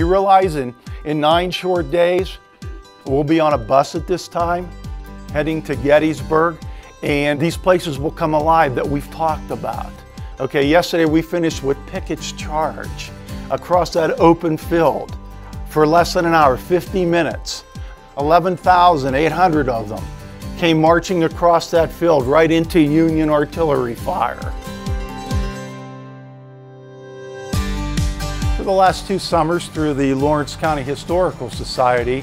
You realize in, in nine short days, we'll be on a bus at this time, heading to Gettysburg, and these places will come alive that we've talked about. Okay, yesterday we finished with Pickett's Charge across that open field for less than an hour, 50 minutes. 11,800 of them came marching across that field right into Union artillery fire. For the last two summers through the Lawrence County Historical Society,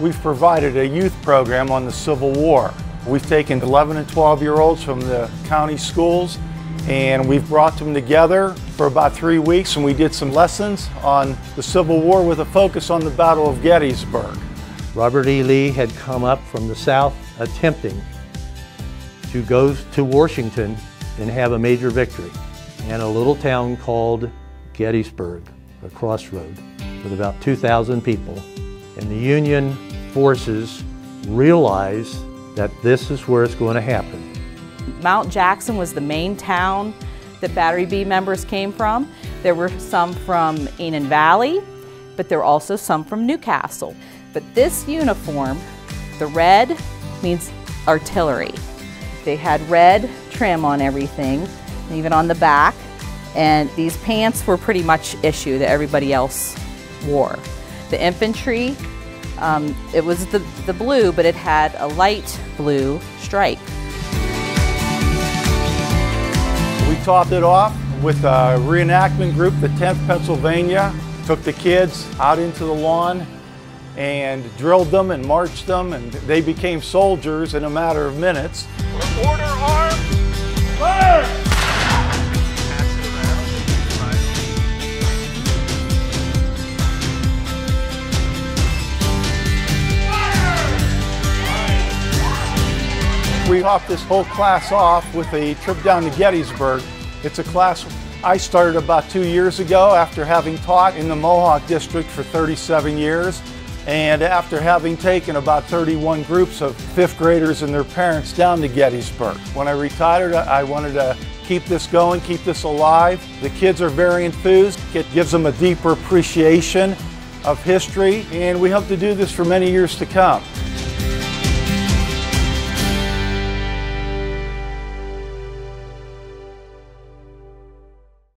we've provided a youth program on the Civil War. We've taken 11 and 12 year olds from the county schools and we've brought them together for about three weeks and we did some lessons on the Civil War with a focus on the Battle of Gettysburg. Robert E. Lee had come up from the south attempting to go to Washington and have a major victory. And a little town called Gettysburg, a crossroad, with about 2,000 people. And the Union forces realized that this is where it's going to happen. Mount Jackson was the main town that Battery B members came from. There were some from Enon Valley, but there were also some from New Castle. But this uniform, the red, means artillery. They had red trim on everything, even on the back. And these pants were pretty much issue that everybody else wore. The infantry, um, it was the, the blue, but it had a light blue stripe. We topped it off with a reenactment group, the 10th Pennsylvania, took the kids out into the lawn and drilled them and marched them and they became soldiers in a matter of minutes. Order arms, fire! We topped this whole class off with a trip down to Gettysburg. It's a class I started about two years ago after having taught in the Mohawk District for 37 years and after having taken about 31 groups of fifth graders and their parents down to Gettysburg. When I retired, I wanted to keep this going, keep this alive. The kids are very enthused. It gives them a deeper appreciation of history, and we hope to do this for many years to come.